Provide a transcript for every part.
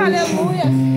Aleluia.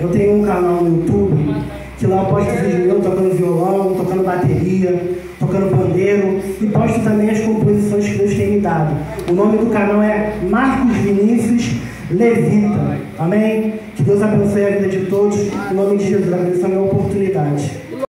Eu tenho um canal no YouTube que lá eu posto vídeo meus tocando violão, tocando bateria, tocando pandeiro e posto também as composições que Deus tem me dado. O nome do canal é Marcos Vinícius Levita. Amém? Que Deus abençoe a vida de todos. Em nome de Jesus, agradeço a minha oportunidade.